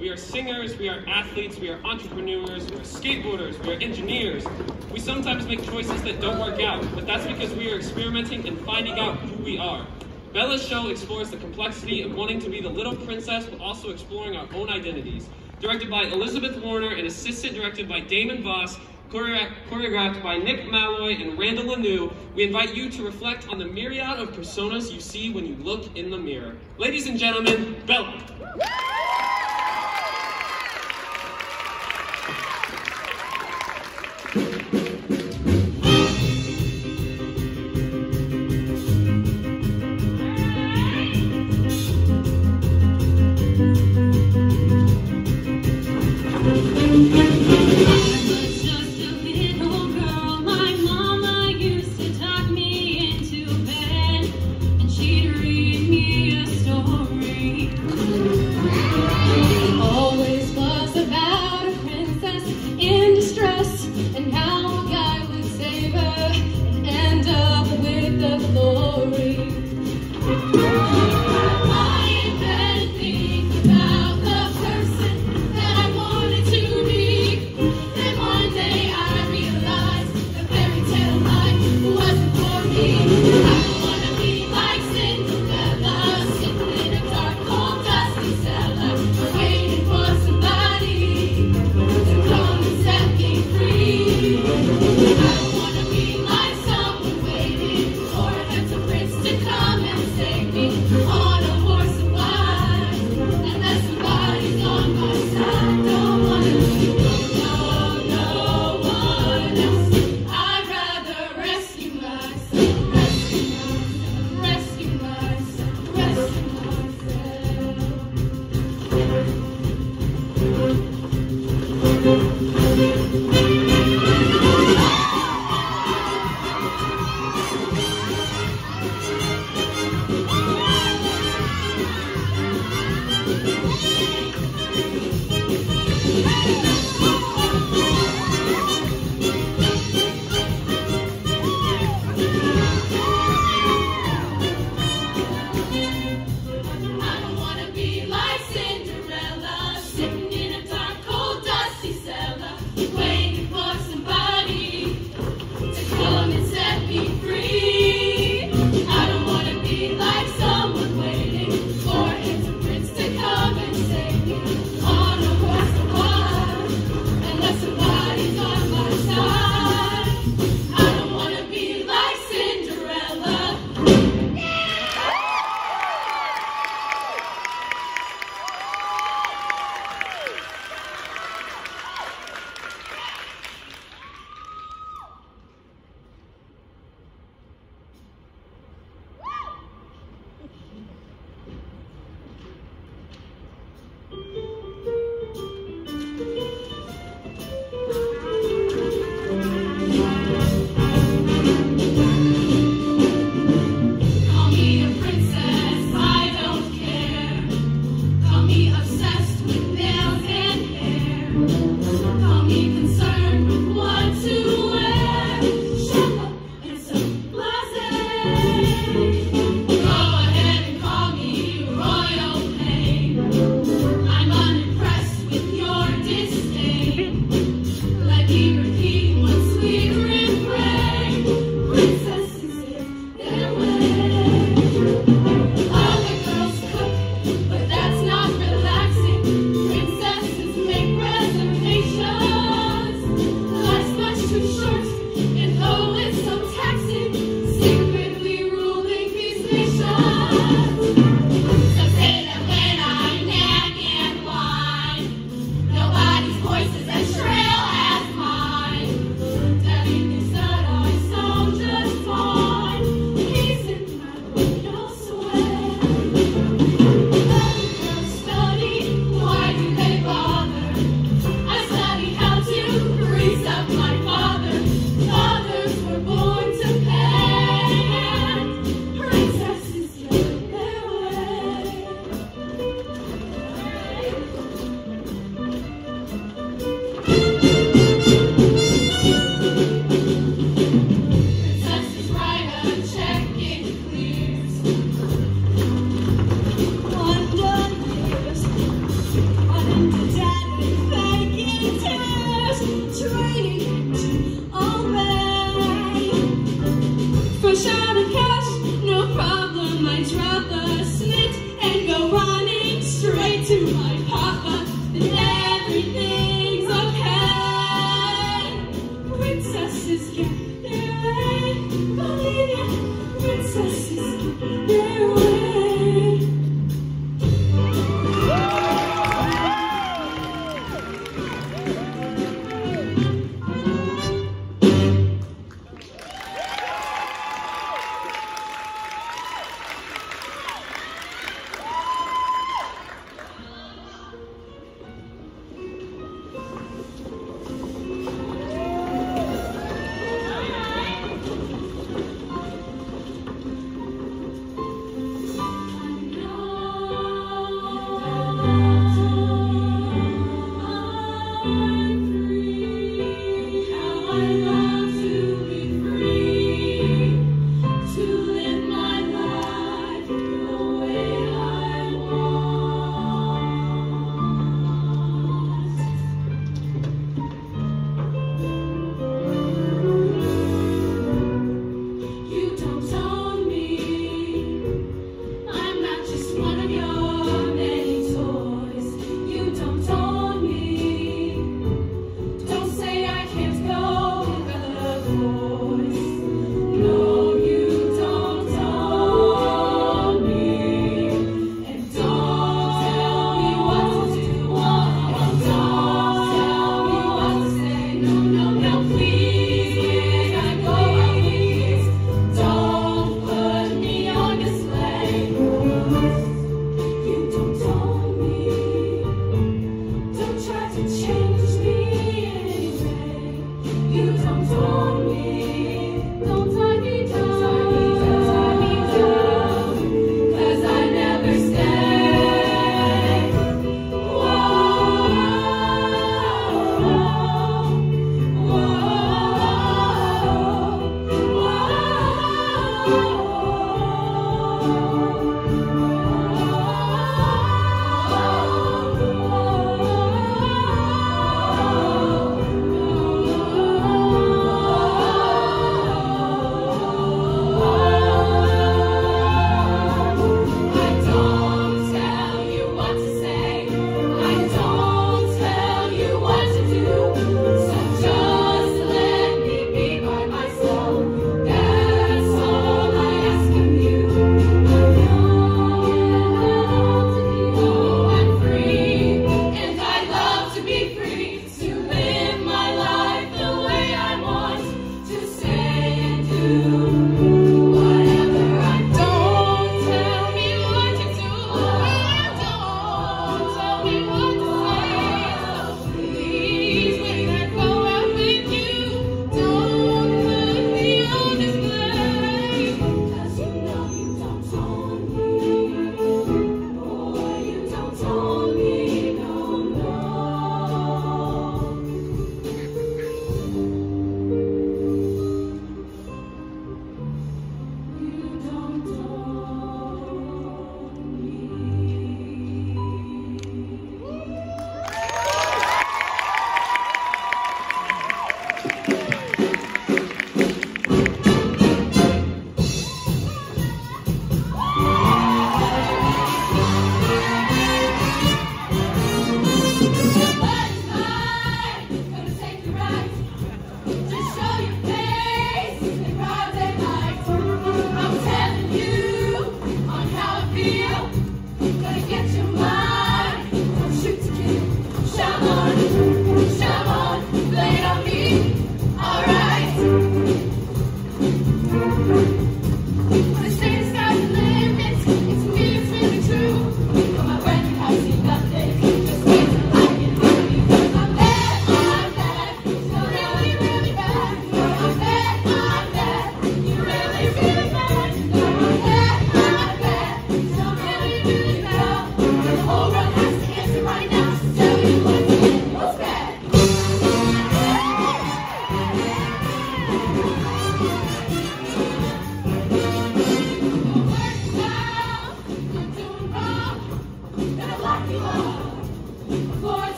We are singers, we are athletes, we are entrepreneurs, we are skateboarders, we are engineers. We sometimes make choices that don't work out, but that's because we are experimenting and finding out who we are. Bella's show explores the complexity of wanting to be the little princess, but also exploring our own identities. Directed by Elizabeth Warner and assistant directed by Damon Voss, choreographed by Nick Malloy and Randall Lanou, we invite you to reflect on the myriad of personas you see when you look in the mirror. Ladies and gentlemen, Bella.